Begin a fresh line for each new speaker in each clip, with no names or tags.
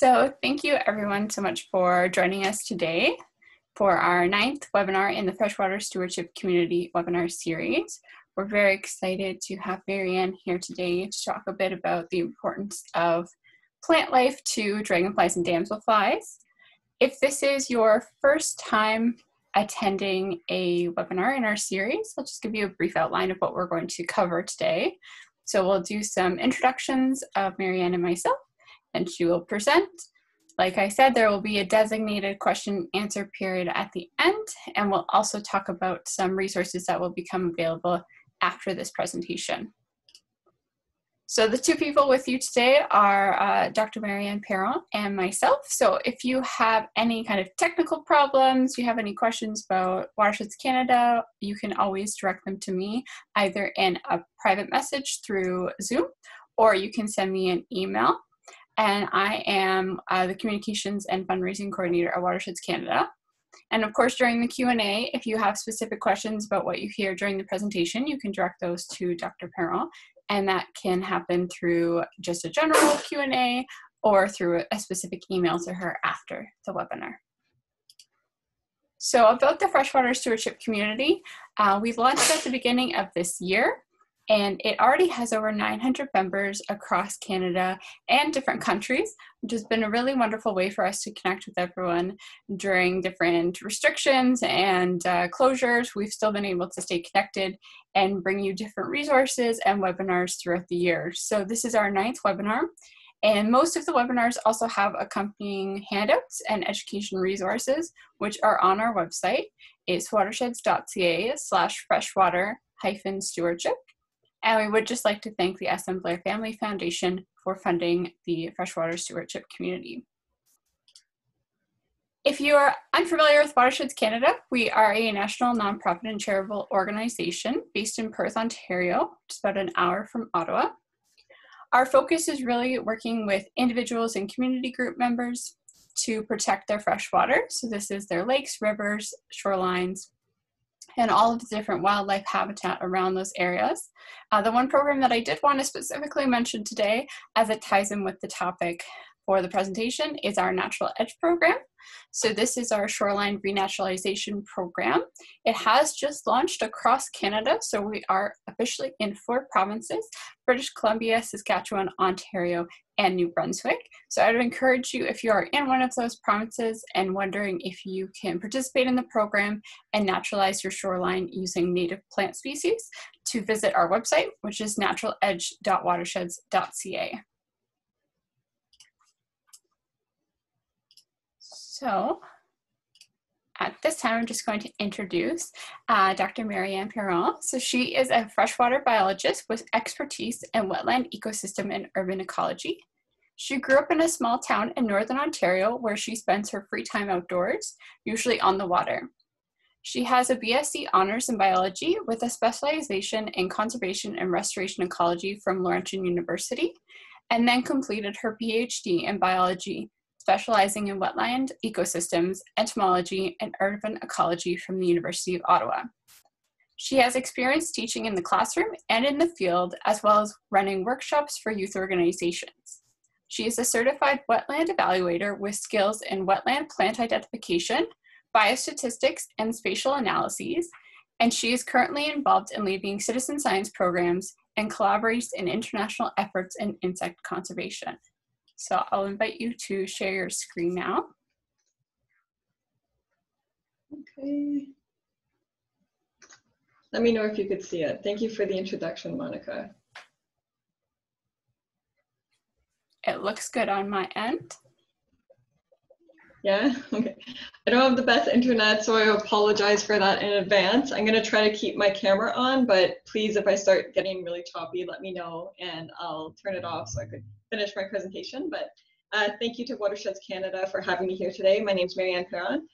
So thank you everyone so much for joining us today for our ninth webinar in the Freshwater Stewardship Community webinar series. We're very excited to have Mary Ann here today to talk a bit about the importance of plant life to dragonflies and damselflies. If this is your first time attending a webinar in our series, I'll just give you a brief outline of what we're going to cover today. So we'll do some introductions of Mary Ann and myself, and she will present. Like I said, there will be a designated question answer period at the end, and we'll also talk about some resources that will become available after this presentation. So the two people with you today are uh, Dr. Mary Ann Perron and myself. So if you have any kind of technical problems, you have any questions about Watersheds Canada, you can always direct them to me either in a private message through Zoom or you can send me an email. And I am uh, the communications and fundraising coordinator at Watersheds Canada. And of course, during the Q&A, if you have specific questions about what you hear during the presentation, you can direct those to Dr. Perron and that can happen through just a general Q&A or through a specific email to her after the webinar. So about the freshwater stewardship community, uh, we launched at the beginning of this year and it already has over 900 members across Canada and different countries, which has been a really wonderful way for us to connect with everyone during different restrictions and uh, closures. We've still been able to stay connected and bring you different resources and webinars throughout the year. So this is our ninth webinar. And most of the webinars also have accompanying handouts and education resources, which are on our website. It's watersheds.ca slash freshwater hyphen stewardship. And we would just like to thank the SM Blair Family Foundation for funding the freshwater stewardship community. If you are unfamiliar with Watersheds Canada, we are a national nonprofit and charitable organization based in Perth, Ontario, just about an hour from Ottawa. Our focus is really working with individuals and community group members to protect their freshwater. So this is their lakes, rivers, shorelines, and all of the different wildlife habitat around those areas. Uh, the one program that I did want to specifically mention today, as it ties in with the topic for the presentation, is our Natural Edge program. So this is our shoreline renaturalization program. It has just launched across Canada, so we are officially in four provinces, British Columbia, Saskatchewan, Ontario, and New Brunswick. So I'd encourage you, if you are in one of those provinces and wondering if you can participate in the program and naturalize your shoreline using native plant species, to visit our website, which is naturaledge.watersheds.ca. So at this time, I'm just going to introduce uh, Dr. Mary Ann Perron. So she is a freshwater biologist with expertise in wetland ecosystem and urban ecology. She grew up in a small town in Northern Ontario where she spends her free time outdoors, usually on the water. She has a BSc Honors in Biology with a specialization in Conservation and Restoration Ecology from Laurentian University, and then completed her PhD in Biology specializing in wetland ecosystems, entomology, and urban ecology from the University of Ottawa. She has experience teaching in the classroom and in the field, as well as running workshops for youth organizations. She is a certified wetland evaluator with skills in wetland plant identification, biostatistics, and spatial analyses, and she is currently involved in leading citizen science programs and collaborates in international efforts in insect conservation. So I'll invite you to share your screen now.
Okay. Let me know if you could see it. Thank you for the introduction, Monica.
It looks good on my end.
Yeah, okay. I don't have the best internet, so I apologize for that in advance. I'm gonna try to keep my camera on, but please, if I start getting really choppy, let me know and I'll turn it off so I could finish my presentation. But uh, thank you to Watersheds Canada for having me here today. My name is Mary Ann Perron.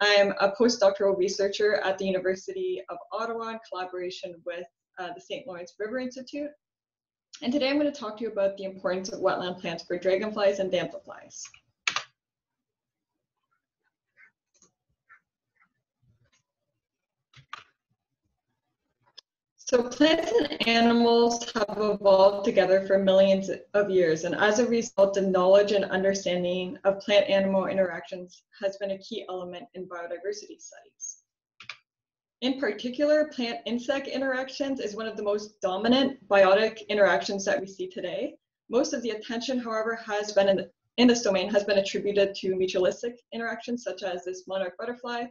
I'm a postdoctoral researcher at the University of Ottawa in collaboration with uh, the St. Lawrence River Institute. And today I'm going to talk to you about the importance of wetland plants for dragonflies and damselflies. So plants and animals have evolved together for millions of years, and as a result, the knowledge and understanding of plant-animal interactions has been a key element in biodiversity studies. In particular, plant-insect interactions is one of the most dominant biotic interactions that we see today. Most of the attention, however, has been in, in this domain has been attributed to mutualistic interactions, such as this monarch butterfly,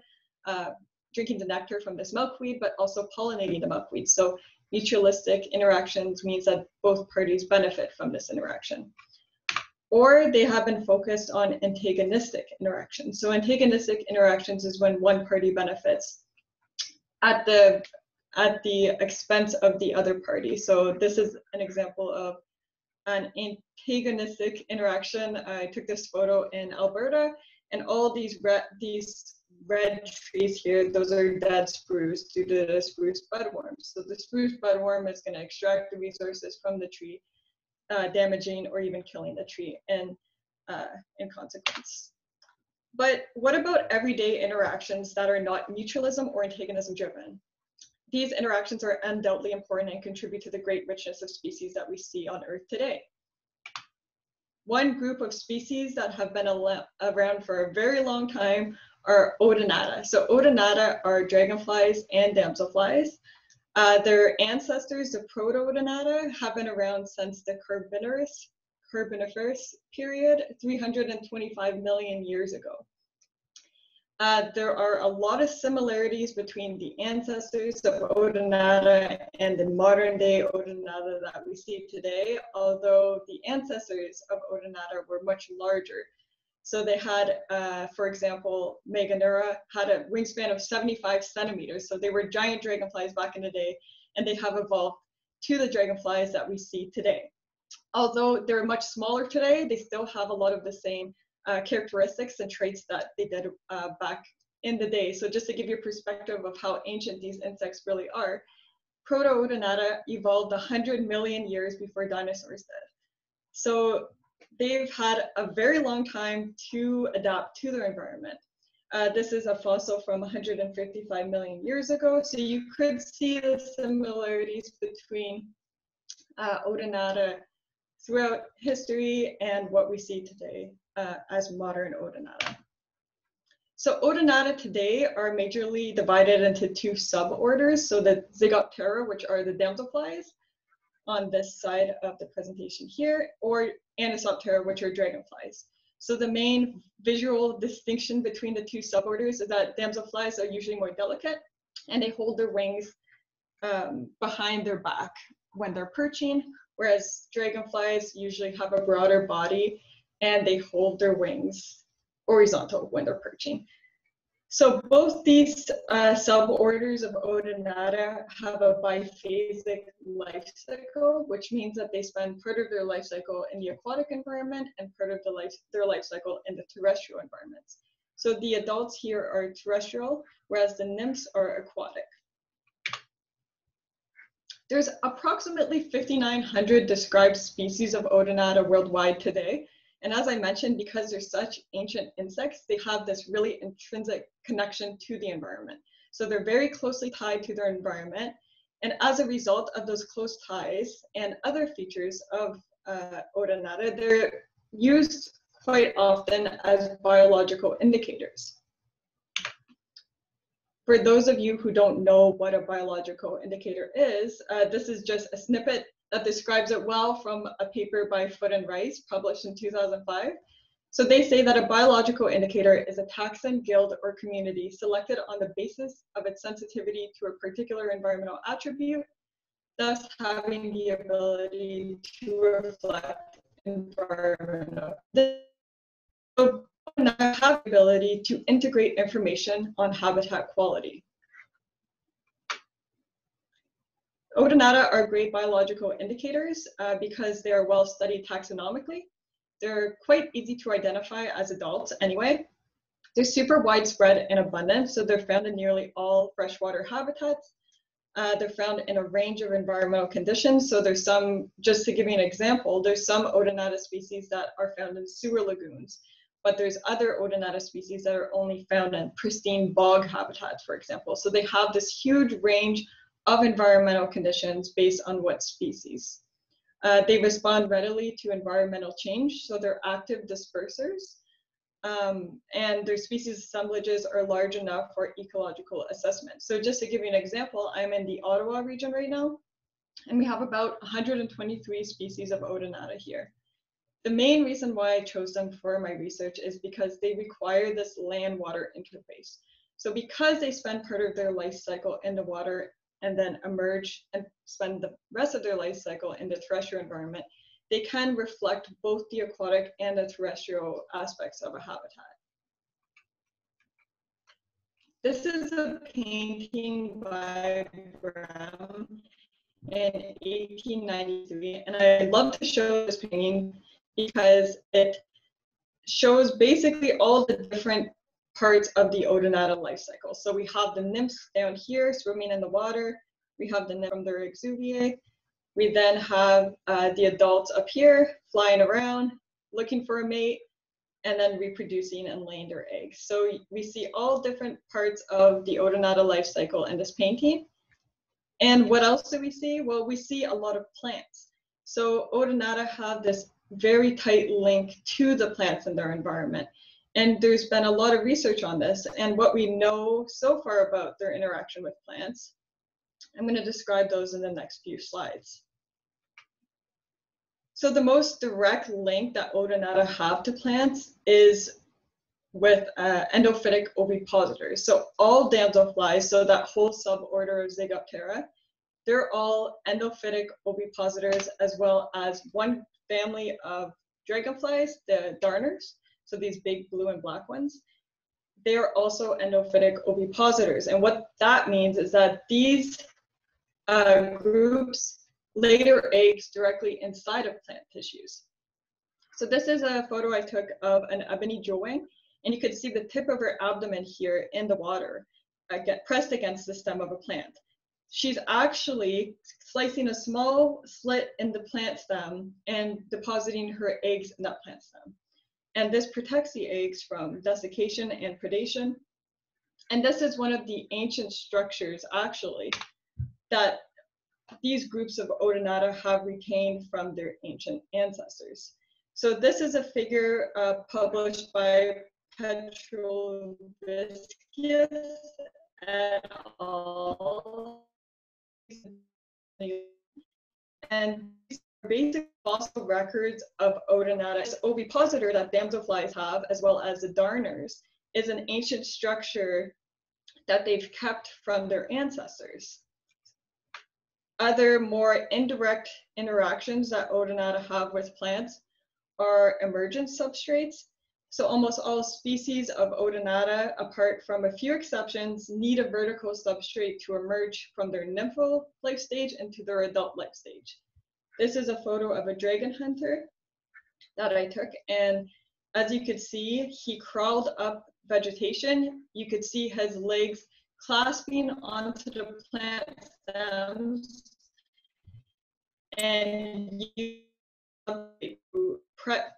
uh, drinking the nectar from this milkweed, but also pollinating the milkweed. So mutualistic interactions means that both parties benefit from this interaction. Or they have been focused on antagonistic interactions. So antagonistic interactions is when one party benefits at the at the expense of the other party. So this is an example of an antagonistic interaction. I took this photo in Alberta, and all these these red trees here, those are dead spruce due to the spruce budworm. So the spruce budworm is going to extract the resources from the tree, uh, damaging or even killing the tree in, uh, in consequence. But what about everyday interactions that are not mutualism or antagonism driven? These interactions are undoubtedly important and contribute to the great richness of species that we see on Earth today. One group of species that have been around for a very long time are odonata. So odonata are dragonflies and damselflies. Uh, their ancestors, the proto-odonata, have been around since the Carboniferous, Carboniferous period, 325 million years ago. Uh, there are a lot of similarities between the ancestors of Odonata and the modern day Odonata that we see today, although the ancestors of Odonata were much larger. So they had, uh, for example, Meganeura had a wingspan of 75 centimeters. So they were giant dragonflies back in the day, and they have evolved to the dragonflies that we see today. Although they're much smaller today, they still have a lot of the same uh, characteristics and traits that they did uh, back in the day. So just to give you a perspective of how ancient these insects really are, Proto-Odonata evolved 100 million years before dinosaurs did. So they've had a very long time to adapt to their environment. Uh, this is a fossil from 155 million years ago, so you could see the similarities between uh, Odonata throughout history and what we see today uh, as modern Odonata. So Odonata today are majorly divided into two suborders. So the Zygoptera, which are the damselflies, on this side of the presentation here, or Anisoptera, which are dragonflies. So the main visual distinction between the two suborders is that damselflies are usually more delicate and they hold their wings um, behind their back when they're perching, whereas dragonflies usually have a broader body and they hold their wings horizontal when they're perching. So both these uh, suborders of Odonata have a biphasic life cycle, which means that they spend part of their life cycle in the aquatic environment and part of the life, their life cycle in the terrestrial environments. So the adults here are terrestrial, whereas the nymphs are aquatic. There's approximately 5,900 described species of Odonata worldwide today, and as I mentioned, because they're such ancient insects, they have this really intrinsic connection to the environment. So they're very closely tied to their environment. And as a result of those close ties and other features of uh, Odonata, they're used quite often as biological indicators. For those of you who don't know what a biological indicator is, uh, this is just a snippet that describes it well from a paper by Foote and Rice published in 2005. So they say that a biological indicator is a taxon, guild, or community selected on the basis of its sensitivity to a particular environmental attribute, thus having the ability to reflect environmental. So have the ability to integrate information on habitat quality. Odonata are great biological indicators uh, because they are well studied taxonomically. They're quite easy to identify as adults anyway. They're super widespread and abundant, so they're found in nearly all freshwater habitats. Uh, they're found in a range of environmental conditions. So there's some, just to give you an example, there's some Odonata species that are found in sewer lagoons, but there's other Odonata species that are only found in pristine bog habitats, for example. So they have this huge range of environmental conditions based on what species. Uh, they respond readily to environmental change, so they're active dispersers. Um, and their species assemblages are large enough for ecological assessment. So just to give you an example, I'm in the Ottawa region right now, and we have about 123 species of Odonata here. The main reason why I chose them for my research is because they require this land-water interface. So because they spend part of their life cycle in the water and then emerge and spend the rest of their life cycle in the terrestrial environment, they can reflect both the aquatic and the terrestrial aspects of a habitat. This is a painting by Brehm in 1893, and I love to show this painting because it shows basically all the different parts of the Odonata life cycle. So we have the nymphs down here swimming in the water. We have the nymph from their exuviae. We then have uh, the adults up here flying around, looking for a mate, and then reproducing and laying their eggs. So we see all different parts of the Odonata life cycle in this painting. And what else do we see? Well, we see a lot of plants. So Odonata have this very tight link to the plants in their environment. And there's been a lot of research on this. And what we know so far about their interaction with plants, I'm going to describe those in the next few slides. So the most direct link that Odonata have to plants is with uh, endophytic ovipositors. So all damselflies, so that whole suborder of Zygoptera, they're all endophytic ovipositors as well as one family of dragonflies, the darners, so these big blue and black ones, they are also endophytic ovipositors. And what that means is that these uh, groups lay their eggs directly inside of plant tissues. So this is a photo I took of an ebony jewelwing, and you can see the tip of her abdomen here in the water, uh, get pressed against the stem of a plant she's actually slicing a small slit in the plant stem and depositing her eggs in that plant stem. And this protects the eggs from desiccation and predation. And this is one of the ancient structures, actually, that these groups of Odonata have retained from their ancient ancestors. So this is a figure uh, published by Petrulevičius et al and basic fossil records of Odonata. ovipositor that damselflies have, as well as the darners, is an ancient structure that they've kept from their ancestors. Other more indirect interactions that Odonata have with plants are emergent substrates. So almost all species of Odonata, apart from a few exceptions, need a vertical substrate to emerge from their nymphal life stage into their adult life stage. This is a photo of a dragon hunter that I took, and as you could see, he crawled up vegetation. You could see his legs clasping onto the plant stems, and you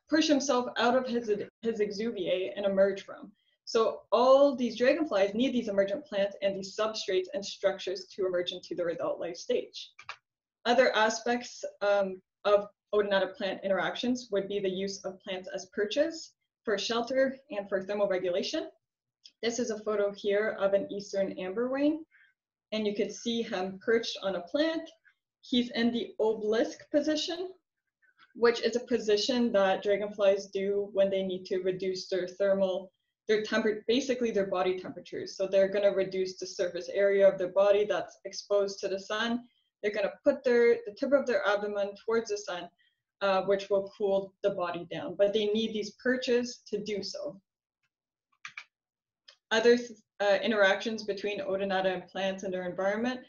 push himself out of his, his exuviae and emerge from. So all these dragonflies need these emergent plants and these substrates and structures to emerge into their adult life stage. Other aspects um, of odonata plant interactions would be the use of plants as perches for shelter and for thermoregulation. This is a photo here of an eastern amberwing, and you can see him perched on a plant. He's in the obelisk position, which is a position that dragonflies do when they need to reduce their thermal, their temper, basically their body temperatures. So they're gonna reduce the surface area of their body that's exposed to the sun. They're gonna put their, the tip of their abdomen towards the sun, uh, which will cool the body down. But they need these perches to do so. Other uh, interactions between Odonata and plants and their environment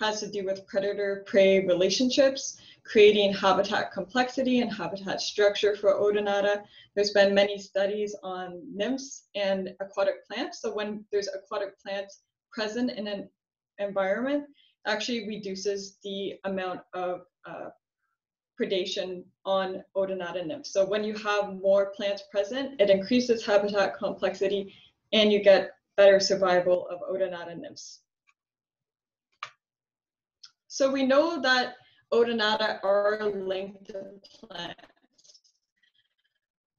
has to do with predator-prey relationships creating habitat complexity and habitat structure for Odonata. There's been many studies on nymphs and aquatic plants. So when there's aquatic plants present in an environment, actually reduces the amount of uh, predation on Odonata nymphs. So when you have more plants present, it increases habitat complexity and you get better survival of Odonata nymphs. So we know that odonata are linked to plants.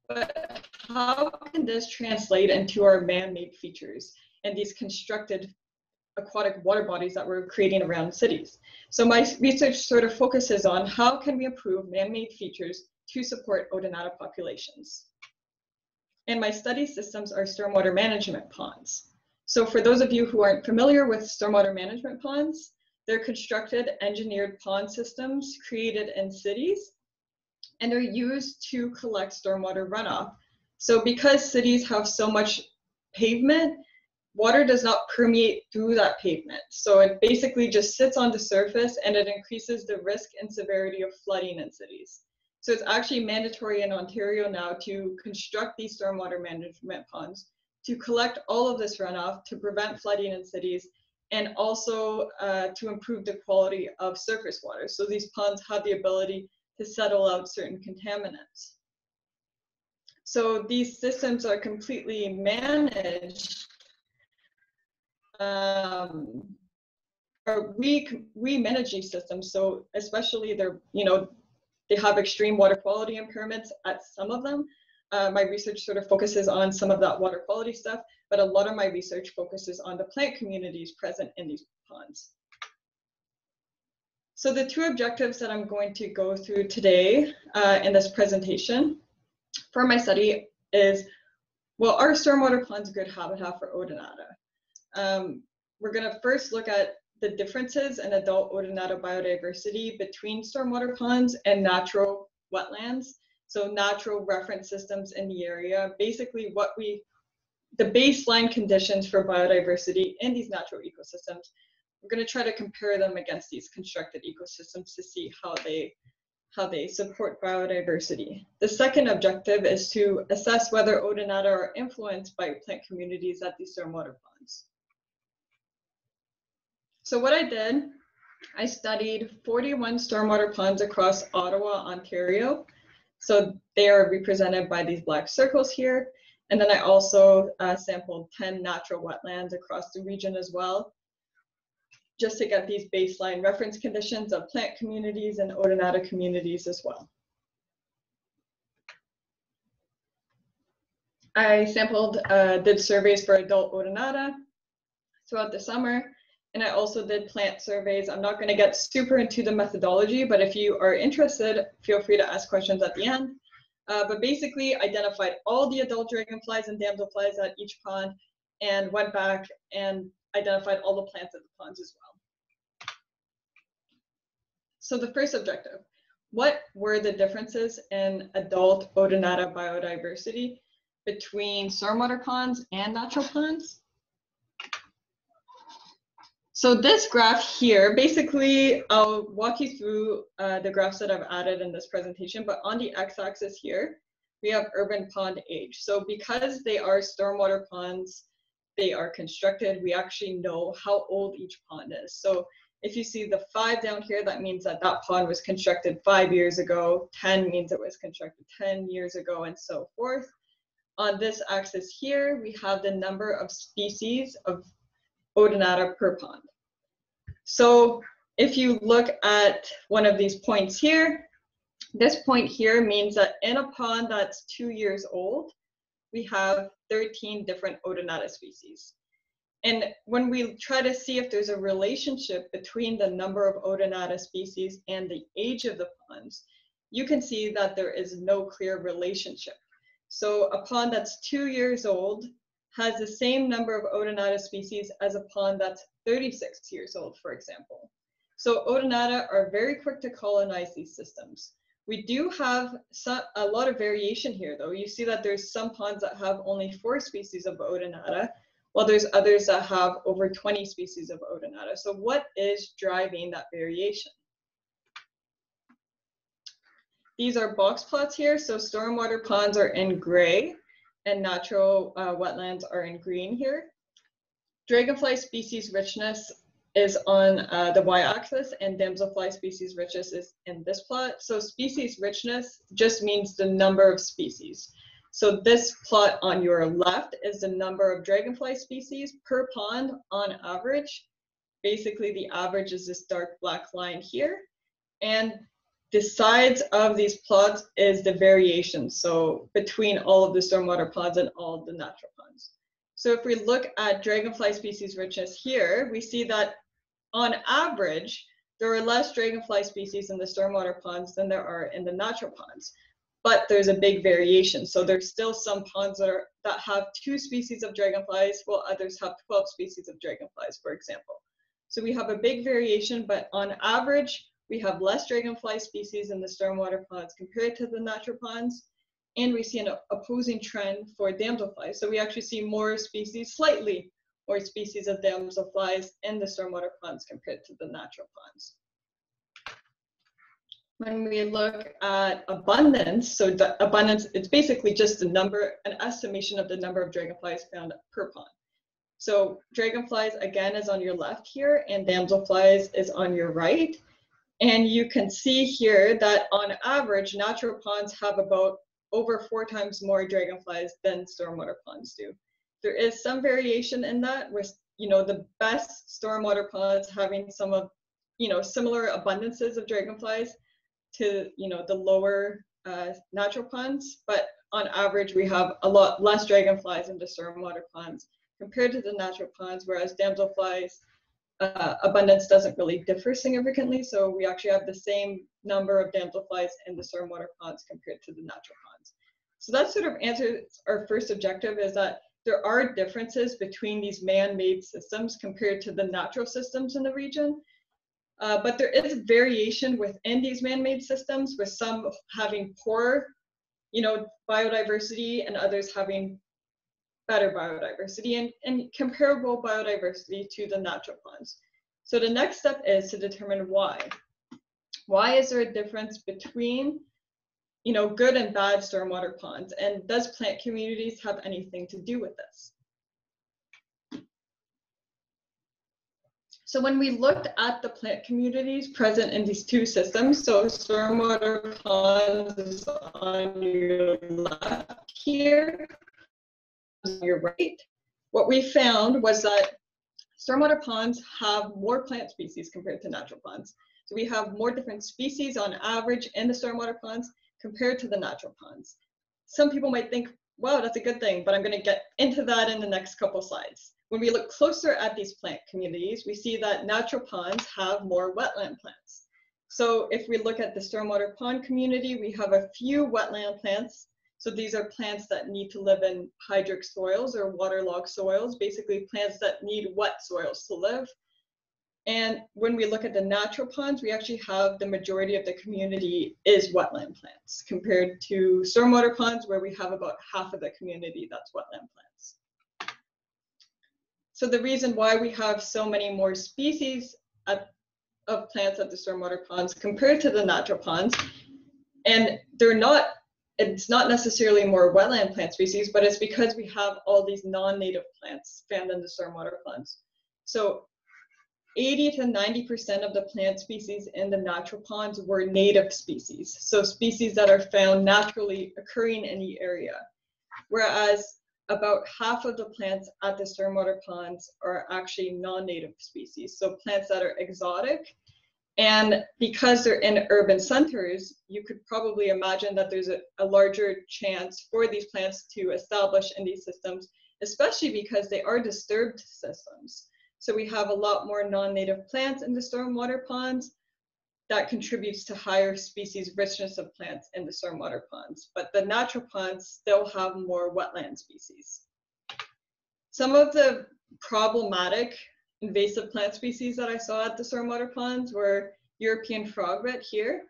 But how can this translate into our man-made features and these constructed aquatic water bodies that we're creating around cities? So my research sort of focuses on how can we improve man-made features to support odonata populations. And my study systems are stormwater management ponds. So for those of you who aren't familiar with stormwater management ponds, they're constructed engineered pond systems created in cities and they're used to collect stormwater runoff. So because cities have so much pavement, water does not permeate through that pavement. So it basically just sits on the surface and it increases the risk and severity of flooding in cities. So it's actually mandatory in Ontario now to construct these stormwater management ponds to collect all of this runoff to prevent flooding in cities and also uh, to improve the quality of surface water. So these ponds have the ability to settle out certain contaminants. So these systems are completely managed. Um, or we we manage these systems. So especially they're you know they have extreme water quality impairments at some of them. Uh, my research sort of focuses on some of that water quality stuff, but a lot of my research focuses on the plant communities present in these ponds. So the two objectives that I'm going to go through today uh, in this presentation for my study is, well, are stormwater ponds a good habitat for Odonata? Um, we're gonna first look at the differences in adult Odonata biodiversity between stormwater ponds and natural wetlands. So natural reference systems in the area, basically what we, the baseline conditions for biodiversity in these natural ecosystems we're going to try to compare them against these constructed ecosystems to see how they how they support biodiversity. The second objective is to assess whether odonata are influenced by plant communities at these stormwater ponds. So what I did, I studied 41 stormwater ponds across Ottawa, Ontario. So they are represented by these black circles here. And then I also uh, sampled 10 natural wetlands across the region as well just to get these baseline reference conditions of plant communities and odonata communities as well. I sampled, uh, did surveys for adult odonata throughout the summer, and I also did plant surveys. I'm not gonna get super into the methodology, but if you are interested, feel free to ask questions at the end. Uh, but basically identified all the adult dragonflies and damselflies at each pond and went back and identified all the plants at the ponds as well. So the first objective, what were the differences in adult Odonata biodiversity between stormwater ponds and natural ponds? So this graph here, basically, I'll walk you through uh, the graphs that I've added in this presentation, but on the x-axis here, we have urban pond age. So because they are stormwater ponds, they are constructed, we actually know how old each pond is. So if you see the five down here, that means that that pond was constructed five years ago. 10 means it was constructed 10 years ago and so forth. On this axis here, we have the number of species of Odonata per pond. So if you look at one of these points here, this point here means that in a pond that's two years old, we have 13 different Odonata species. And when we try to see if there's a relationship between the number of Odonata species and the age of the ponds, you can see that there is no clear relationship. So a pond that's two years old has the same number of Odonata species as a pond that's 36 years old, for example. So Odonata are very quick to colonize these systems. We do have some, a lot of variation here though. You see that there's some ponds that have only four species of Odonata, while there's others that have over 20 species of Odonata. So what is driving that variation? These are box plots here. So stormwater ponds are in gray and natural uh, wetlands are in green here. Dragonfly species richness is on uh, the y-axis and damselfly species richness is in this plot. So species richness just means the number of species. So this plot on your left is the number of dragonfly species per pond on average. basically the average is this dark black line here. And the sides of these plots is the variation. So between all of the stormwater ponds and all the natural ponds. So if we look at dragonfly species richness here, we see that on average, there are less dragonfly species in the stormwater ponds than there are in the natural ponds. But there's a big variation. So there's still some ponds that, are, that have two species of dragonflies, while others have 12 species of dragonflies, for example. So we have a big variation, but on average, we have less dragonfly species in the stormwater ponds compared to the natural ponds, and we see an opposing trend for damselflies. So we actually see more species, slightly more species of damselflies in the stormwater ponds compared to the natural ponds. When we look at abundance, so abundance, it's basically just the number, an estimation of the number of dragonflies found per pond. So dragonflies, again, is on your left here, and damselflies is on your right. And you can see here that on average, natural ponds have about over four times more dragonflies than stormwater ponds do. There is some variation in that with, you know, the best stormwater ponds having some of, you know, similar abundances of dragonflies to, you know, the lower uh, natural ponds. But on average, we have a lot less dragonflies in the stormwater ponds compared to the natural ponds, whereas damselflies uh, abundance doesn't really differ significantly. So we actually have the same number of damselflies in the stormwater ponds compared to the natural ponds. So that sort of answers our first objective is that there are differences between these man-made systems compared to the natural systems in the region. Uh, but there is variation within these man-made systems with some having poor, you know, biodiversity and others having better biodiversity and, and comparable biodiversity to the natural ponds. So the next step is to determine why. Why is there a difference between you know, good and bad stormwater ponds? And does plant communities have anything to do with this? So when we looked at the plant communities present in these two systems, so stormwater ponds on your left here, your right, what we found was that stormwater ponds have more plant species compared to natural ponds. So we have more different species on average in the stormwater ponds compared to the natural ponds. Some people might think, wow, that's a good thing, but I'm gonna get into that in the next couple slides. When we look closer at these plant communities, we see that natural ponds have more wetland plants. So if we look at the stormwater pond community, we have a few wetland plants so these are plants that need to live in hydric soils or waterlogged soils, basically plants that need wet soils to live. And when we look at the natural ponds, we actually have the majority of the community is wetland plants compared to stormwater ponds where we have about half of the community that's wetland plants. So the reason why we have so many more species at, of plants at the stormwater ponds compared to the natural ponds, and they're not it's not necessarily more wetland plant species, but it's because we have all these non-native plants found in the stormwater ponds. So 80 to 90% of the plant species in the natural ponds were native species. So species that are found naturally occurring in the area. Whereas about half of the plants at the stormwater ponds are actually non-native species. So plants that are exotic and because they're in urban centers, you could probably imagine that there's a, a, larger chance for these plants to establish in these systems, especially because they are disturbed systems. So we have a lot more non-native plants in the stormwater ponds that contributes to higher species richness of plants in the stormwater ponds. But the natural ponds still have more wetland species. Some of the problematic invasive plant species that I saw at the stormwater ponds were European frogbit here.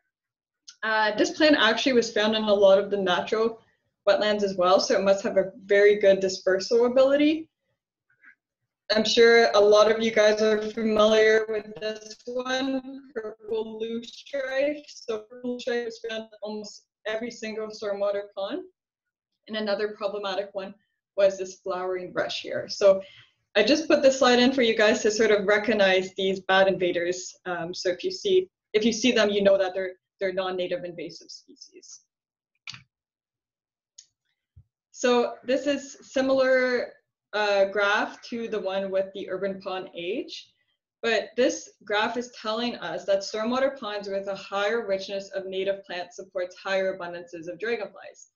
Uh, this plant actually was found in a lot of the natural wetlands as well, so it must have a very good dispersal ability. I'm sure a lot of you guys are familiar with this one, purple loosestrife. So purple loosestrife is found almost every single stormwater pond. And another problematic one was this flowering rush here. So I just put this slide in for you guys to sort of recognize these bad invaders. Um, so if you see if you see them, you know that they're they're non-native invasive species. So this is similar uh, graph to the one with the urban pond age. But this graph is telling us that stormwater ponds with a higher richness of native plants supports higher abundances of dragonflies.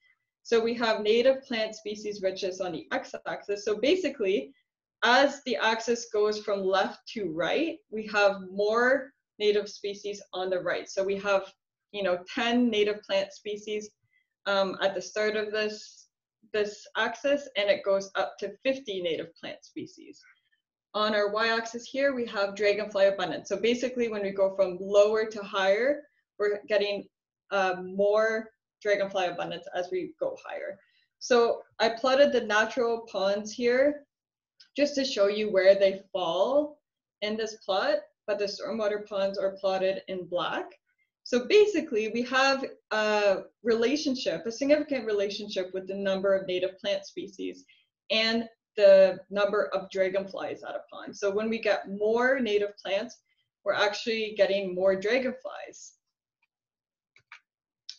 So we have native plant species richness on the x-axis. So basically, as the axis goes from left to right, we have more native species on the right. So we have, you know, 10 native plant species um, at the start of this, this axis, and it goes up to 50 native plant species. On our y-axis here, we have dragonfly abundance. So basically, when we go from lower to higher, we're getting uh, more dragonfly abundance as we go higher. So I plotted the natural ponds here just to show you where they fall in this plot, but the stormwater ponds are plotted in black. So basically, we have a relationship, a significant relationship with the number of native plant species and the number of dragonflies at a pond. So when we get more native plants, we're actually getting more dragonflies.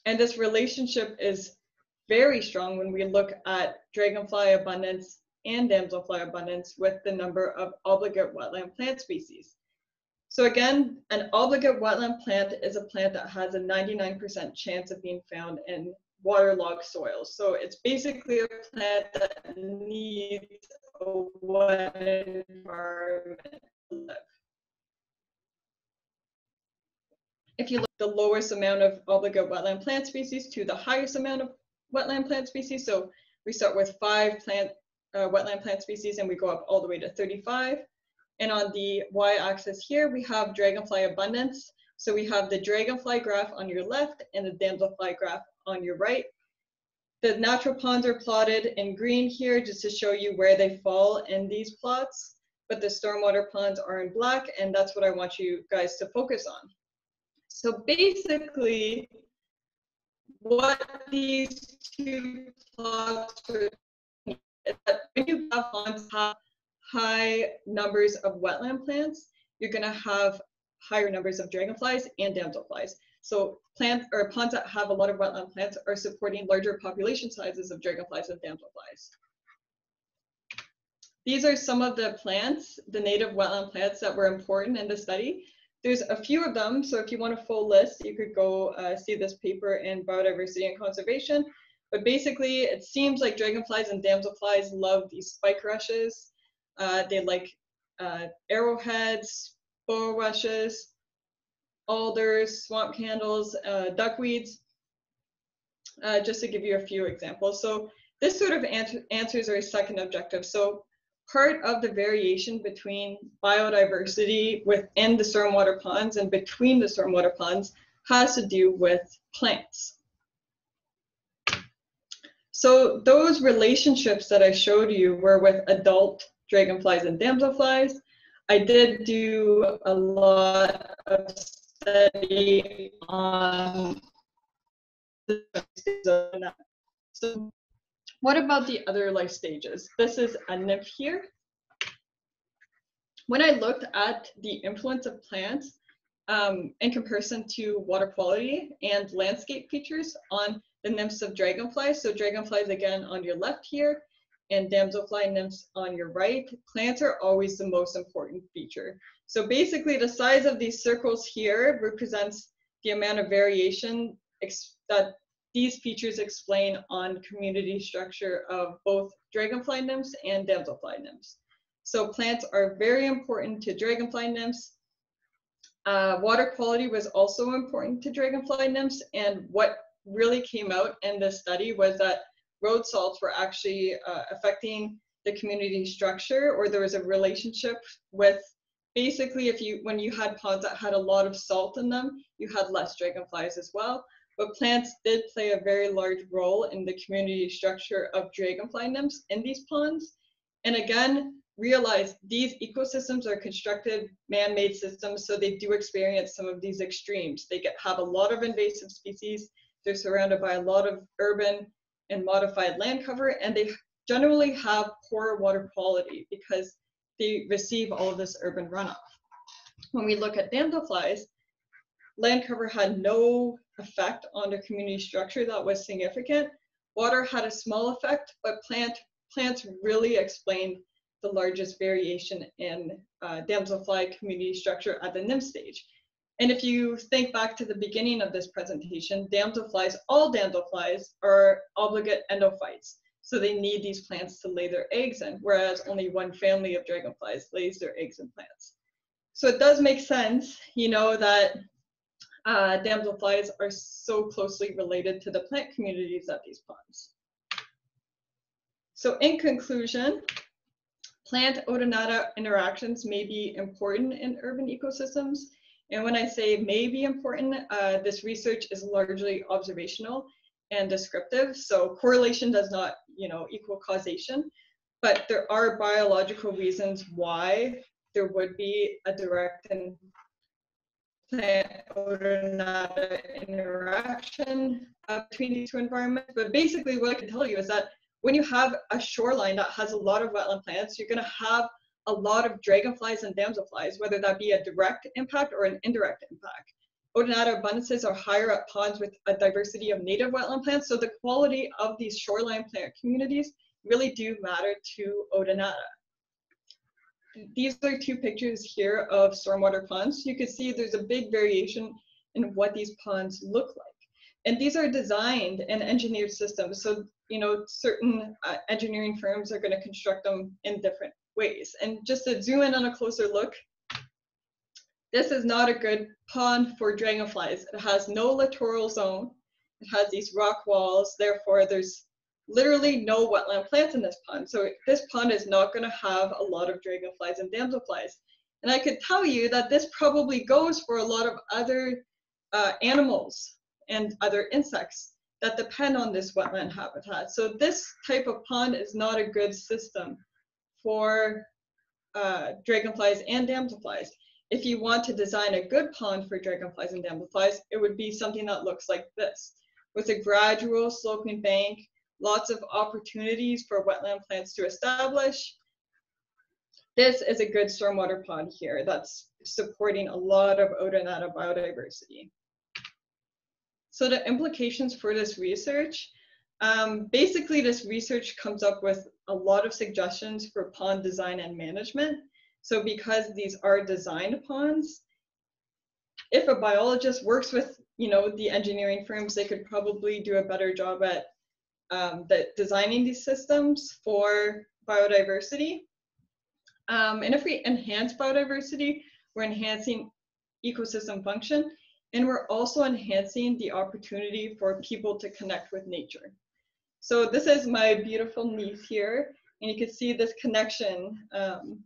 And this relationship is very strong when we look at dragonfly abundance and damselfly abundance with the number of obligate wetland plant species. So again, an obligate wetland plant is a plant that has a 99% chance of being found in waterlogged soils. So it's basically a plant that needs a wet environment to live. If you look at the lowest amount of obligate wetland plant species to the highest amount of wetland plant species, so we start with five plant uh, wetland plant species and we go up all the way to 35. And on the y-axis here, we have dragonfly abundance. So we have the dragonfly graph on your left and the damselfly graph on your right. The natural ponds are plotted in green here just to show you where they fall in these plots, but the stormwater ponds are in black and that's what I want you guys to focus on. So basically, what these two plots are when you have have high numbers of wetland plants, you're going to have higher numbers of dragonflies and damselflies. So plants or ponds that have a lot of wetland plants are supporting larger population sizes of dragonflies and damselflies. These are some of the plants, the native wetland plants that were important in the study. There's a few of them, so if you want a full list, you could go uh, see this paper in Biodiversity and Conservation. But basically, it seems like dragonflies and damselflies love these spike rushes. Uh, they like uh, arrowheads, bulrushes, alders, swamp candles, uh, duckweeds, uh, just to give you a few examples. So this sort of answer, answers our second objective. So part of the variation between biodiversity within the stormwater ponds and between the stormwater ponds has to do with plants. So those relationships that I showed you were with adult dragonflies and damselflies. I did do a lot of study on so what about the other life stages? This is a nymph here. When I looked at the influence of plants um, in comparison to water quality and landscape features on the nymphs of dragonflies. So dragonflies again on your left here and damselfly nymphs on your right. Plants are always the most important feature. So basically the size of these circles here represents the amount of variation that these features explain on community structure of both dragonfly nymphs and damselfly nymphs. So plants are very important to dragonfly nymphs. Uh, water quality was also important to dragonfly nymphs and what really came out in this study was that road salts were actually uh, affecting the community structure or there was a relationship with basically if you when you had ponds that had a lot of salt in them you had less dragonflies as well. But plants did play a very large role in the community structure of dragonfly nymphs in these ponds. And again realize these ecosystems are constructed man-made systems so they do experience some of these extremes. They get have a lot of invasive species they're surrounded by a lot of urban and modified land cover, and they generally have poor water quality because they receive all of this urban runoff. When we look at damselflies, land cover had no effect on the community structure that was significant. Water had a small effect, but plant, plants really explained the largest variation in uh, damselfly community structure at the nymph stage. And if you think back to the beginning of this presentation, damselflies, all damselflies are obligate endophytes. So they need these plants to lay their eggs in, whereas only one family of dragonflies lays their eggs in plants. So it does make sense, you know, that uh, damselflies are so closely related to the plant communities at these ponds. So in conclusion, plant odonata interactions may be important in urban ecosystems. And when I say may be important, uh, this research is largely observational and descriptive. So correlation does not, you know, equal causation, but there are biological reasons why there would be a direct and plant odonata interaction uh, between these two environments. But basically what I can tell you is that when you have a shoreline that has a lot of wetland plants, you're gonna have a lot of dragonflies and damselflies, whether that be a direct impact or an indirect impact. Odonata abundances are higher at ponds with a diversity of native wetland plants, so the quality of these shoreline plant communities really do matter to Odonata. These are two pictures here of stormwater ponds. You can see there's a big variation in what these ponds look like. And these are designed and engineered systems. So, you know, certain uh, engineering firms are going to construct them in different ways. And just to zoom in on a closer look, this is not a good pond for dragonflies. It has no littoral zone. It has these rock walls. Therefore, there's literally no wetland plants in this pond. So this pond is not going to have a lot of dragonflies and damselflies. And I could tell you that this probably goes for a lot of other uh, animals and other insects that depend on this wetland habitat. So this type of pond is not a good system for uh, dragonflies and damselflies. If you want to design a good pond for dragonflies and damselflies, it would be something that looks like this, with a gradual sloping bank, lots of opportunities for wetland plants to establish. This is a good stormwater pond here that's supporting a lot of odonata biodiversity. So the implications for this research, um, basically this research comes up with a lot of suggestions for pond design and management. So because these are designed ponds, if a biologist works with you know the engineering firms, they could probably do a better job at um, that designing these systems for biodiversity. Um, and if we enhance biodiversity, we're enhancing ecosystem function, and we're also enhancing the opportunity for people to connect with nature. So this is my beautiful niece here, and you can see this connection um,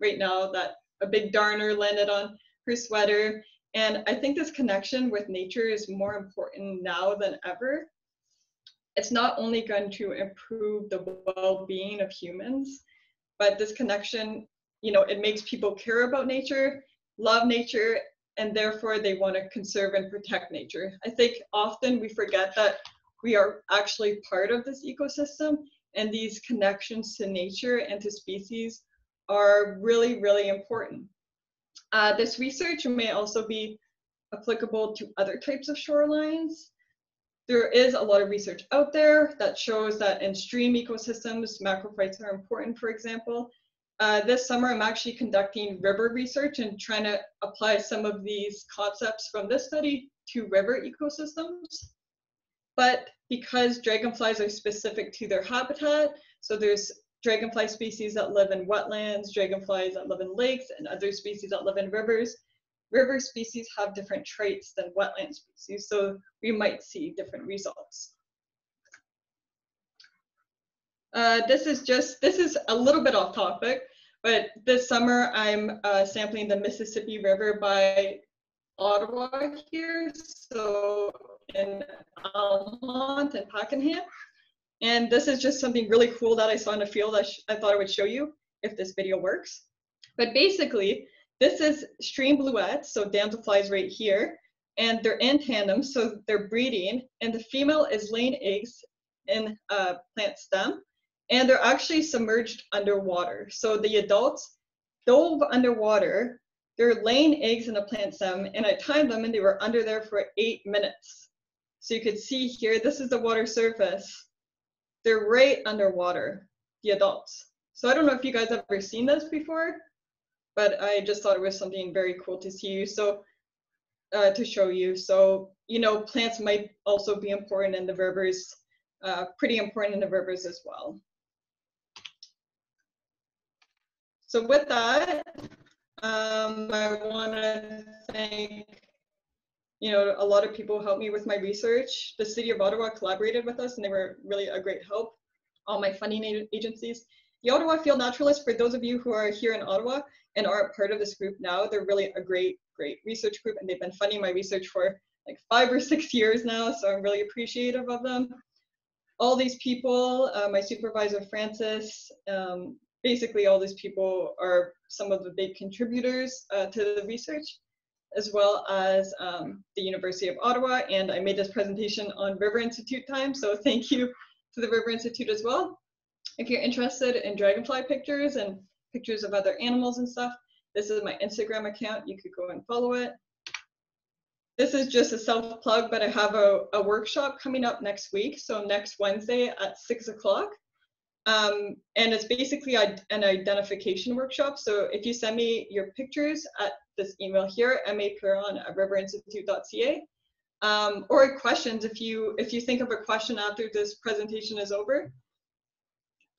right now that a big darner landed on her sweater. And I think this connection with nature is more important now than ever it's not only going to improve the well-being of humans, but this connection, you know, it makes people care about nature, love nature, and therefore they want to conserve and protect nature. I think often we forget that we are actually part of this ecosystem and these connections to nature and to species are really, really important. Uh, this research may also be applicable to other types of shorelines there is a lot of research out there that shows that in stream ecosystems, macrophytes are important, for example. Uh, this summer, I'm actually conducting river research and trying to apply some of these concepts from this study to river ecosystems. But because dragonflies are specific to their habitat, so there's dragonfly species that live in wetlands, dragonflies that live in lakes, and other species that live in rivers, river species have different traits than wetland species, so we might see different results. Uh, this is just, this is a little bit off topic, but this summer I'm uh, sampling the Mississippi River by Ottawa here, so in uh, Almonte and Pakenham. And this is just something really cool that I saw in the field I, I thought I would show you if this video works. But basically, this is stream bluettes, so damselflies right here, and they're in tandem, so they're breeding, and the female is laying eggs in a plant stem, and they're actually submerged underwater. So the adults dove underwater, they're laying eggs in a plant stem, and I timed them, and they were under there for eight minutes. So you could see here, this is the water surface. They're right underwater, the adults. So I don't know if you guys have ever seen this before, but I just thought it was something very cool to see you. So uh, to show you. So, you know, plants might also be important in the rivers, uh, pretty important in the rivers as well. So with that, um, I want to thank, you know, a lot of people helped me with my research. The city of Ottawa collaborated with us and they were really a great help. All my funding agencies. The Ottawa Field Naturalists, for those of you who are here in Ottawa and aren't part of this group now, they're really a great, great research group and they've been funding my research for like five or six years now, so I'm really appreciative of them. All these people, uh, my supervisor Frances, um, basically all these people are some of the big contributors uh, to the research, as well as um, the University of Ottawa. And I made this presentation on River Institute time, so thank you to the River Institute as well. If you're interested in dragonfly pictures and pictures of other animals and stuff, this is my Instagram account. You could go and follow it. This is just a self plug, but I have a, a workshop coming up next week. So next Wednesday at six o'clock. Um, and it's basically an identification workshop. So if you send me your pictures at this email here, maperon at riverinstitute.ca, um, or questions, if you, if you think of a question after this presentation is over,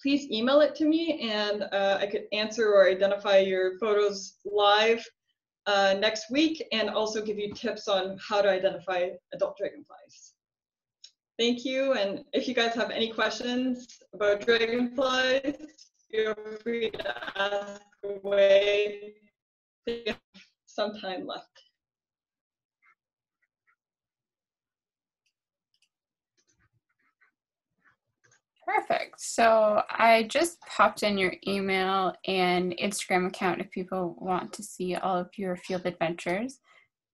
please email it to me and uh, I could answer or identify your photos live uh, next week and also give you tips on how to identify adult dragonflies. Thank you. And if you guys have any questions about dragonflies, feel free to ask away. Some time left.
Perfect. So I just popped in your email and Instagram account if people want to see all of your field adventures.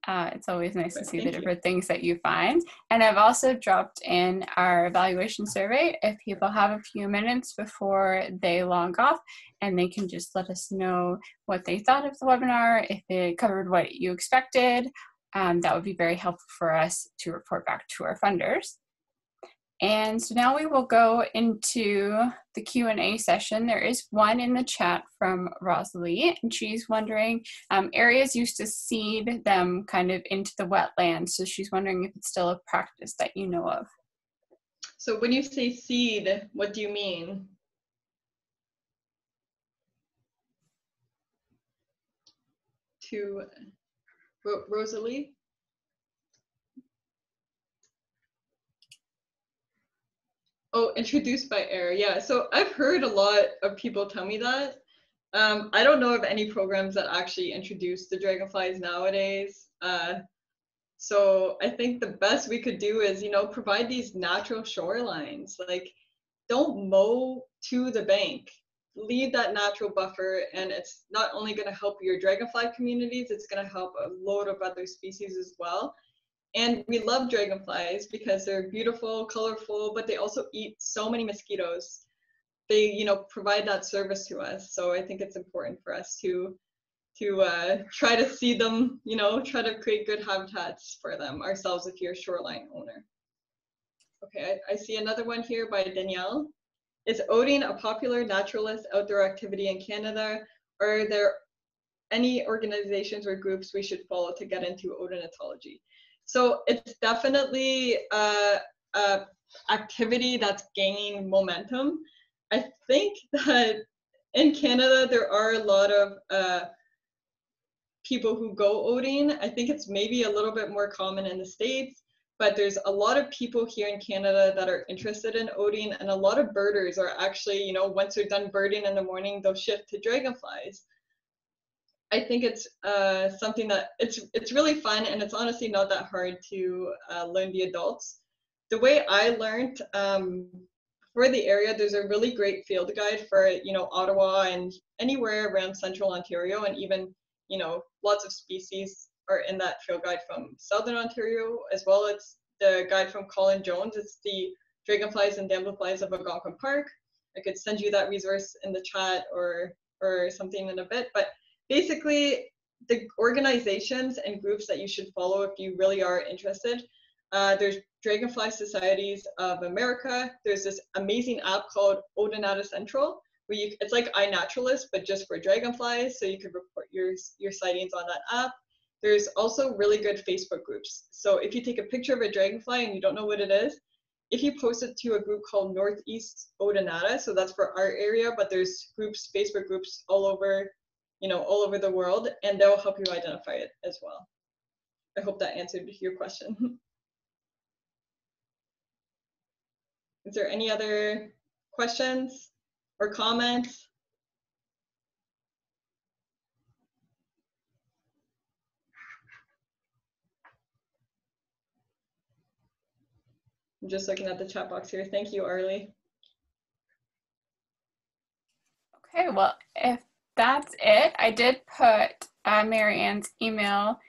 Uh, it's always nice to see the different you. things that you find. And I've also dropped in our evaluation survey if people have a few minutes before they log off and they can just let us know what they thought of the webinar, if it covered what you expected. Um, that would be very helpful for us to report back to our funders. And so now we will go into the Q&A session. There is one in the chat from Rosalie, and she's wondering, um, areas used to seed them kind of into the wetlands, so she's wondering if it's still a practice that you know of.
So when you say seed, what do you mean? To Rosalie? Oh, introduced by air. Yeah. So I've heard a lot of people tell me that. Um, I don't know of any programs that actually introduce the dragonflies nowadays. Uh, so I think the best we could do is, you know, provide these natural shorelines. Like, don't mow to the bank. Leave that natural buffer, and it's not only going to help your dragonfly communities, it's going to help a load of other species as well. And we love dragonflies because they're beautiful, colorful, but they also eat so many mosquitoes. They, you know, provide that service to us. So I think it's important for us to to uh, try to see them, you know, try to create good habitats for them ourselves if you're a shoreline owner. Okay, I, I see another one here by Danielle. Is oding a popular naturalist outdoor activity in Canada? Are there any organizations or groups we should follow to get into odonatology? So it's definitely a, a activity that's gaining momentum. I think that in Canada there are a lot of uh, people who go oding. I think it's maybe a little bit more common in the States, but there's a lot of people here in Canada that are interested in oding, and a lot of birders are actually, you know, once they're done birding in the morning, they'll shift to dragonflies. I think it's uh, something that it's it's really fun and it's honestly not that hard to uh, learn the adults. The way I learned um, for the area, there's a really great field guide for you know Ottawa and anywhere around central Ontario, and even you know lots of species are in that field guide from southern Ontario as well. It's the guide from Colin Jones. It's the dragonflies and damselflies of Algonquin Park. I could send you that resource in the chat or or something in a bit, but basically the organizations and groups that you should follow if you really are interested. Uh, there's Dragonfly Societies of America. There's this amazing app called Odonata Central, where you, it's like iNaturalist, but just for dragonflies. So you could report your, your sightings on that app. There's also really good Facebook groups. So if you take a picture of a dragonfly and you don't know what it is, if you post it to a group called Northeast Odonata, so that's for our area, but there's groups, Facebook groups all over, you know, all over the world, and that will help you identify it as well. I hope that answered your question. Is there any other questions or comments? I'm just looking at the chat box here. Thank you, Arlie.
Okay, well, if that's it, I did put uh, email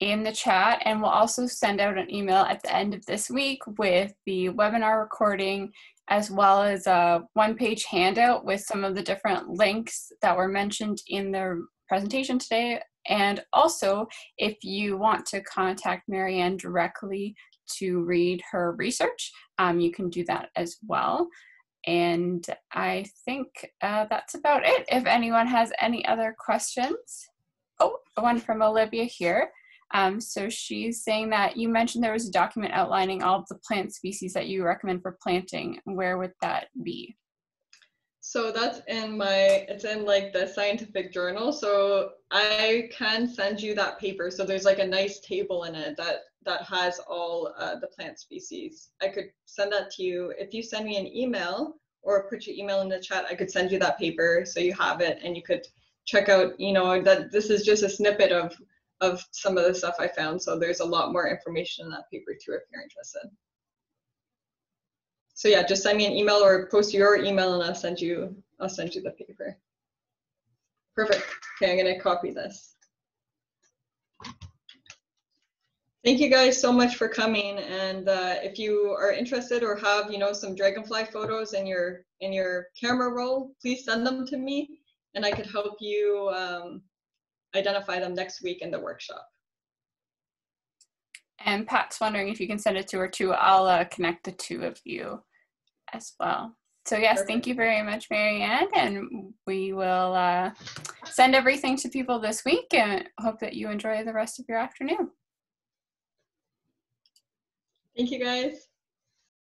in the chat and we'll also send out an email at the end of this week with the webinar recording as well as a one-page handout with some of the different links that were mentioned in the presentation today. And also, if you want to contact Mary Ann directly to read her research, um, you can do that as well. And I think uh, that's about it. If anyone has any other questions, oh, one from Olivia here. Um, so she's saying that you mentioned there was a document outlining all of the plant species that you recommend for planting. Where would that be?
So that's in my, it's in like the scientific journal. So I can send you that paper. So there's like a nice table in it that that has all uh, the plant species. I could send that to you. If you send me an email or put your email in the chat, I could send you that paper so you have it and you could check out, you know, that this is just a snippet of of some of the stuff I found. So there's a lot more information in that paper too if you're interested. So yeah, just send me an email or post your email and I'll send you I'll send you the paper. Perfect. Okay, I'm gonna copy this. Thank you guys so much for coming. And uh, if you are interested or have, you know, some dragonfly photos in your in your camera roll, please send them to me, and I could help you um, identify them next week in the workshop.
And Pat's wondering if you can send it to her too. I'll uh, connect the two of you as well. So yes, Perfect. thank you very much, Mary Ann, and we will uh, send everything to people this week and hope that you enjoy the rest of your afternoon.
Thank you, guys.